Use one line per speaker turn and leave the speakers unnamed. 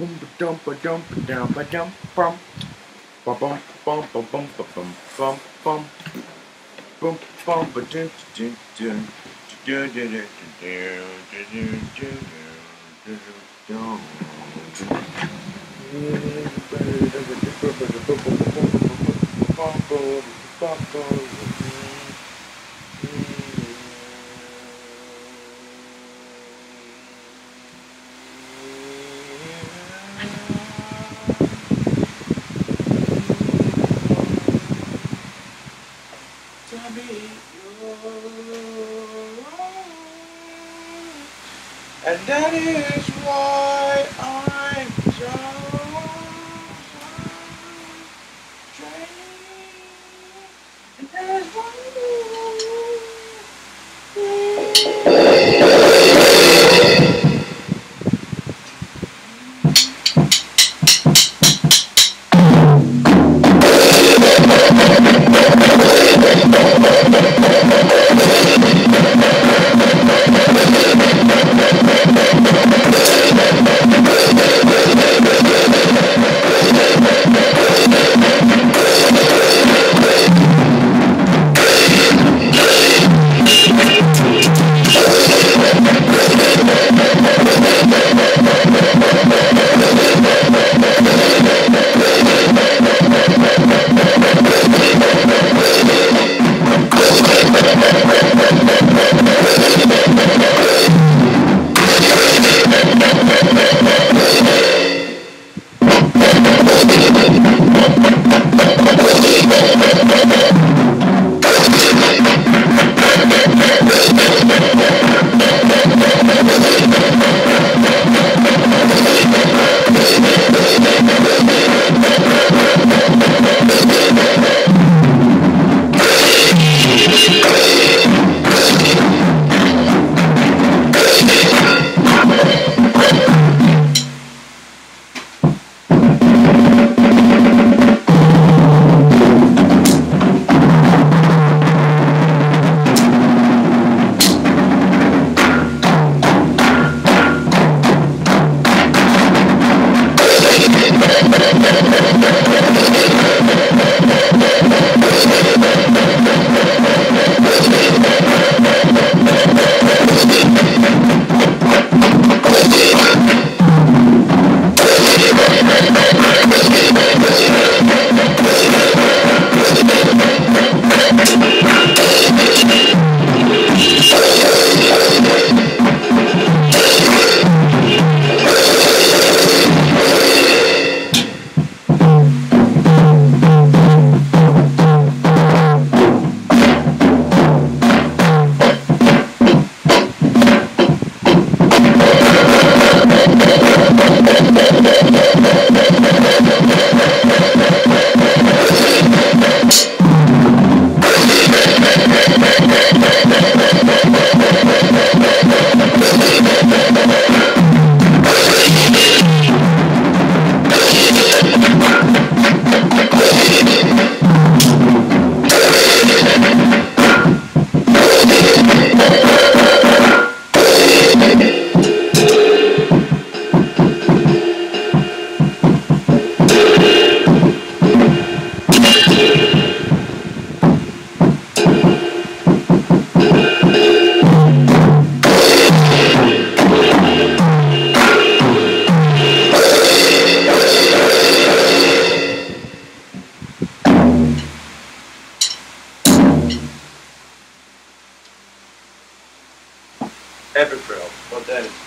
dum ba dum ba dum ba dum bum ba bum bum ba bum ba bum bum bum bum bum ba dum dum dum dum dum dum dum dum dum And that is why I'm so. And that is Epic Trail. What that is.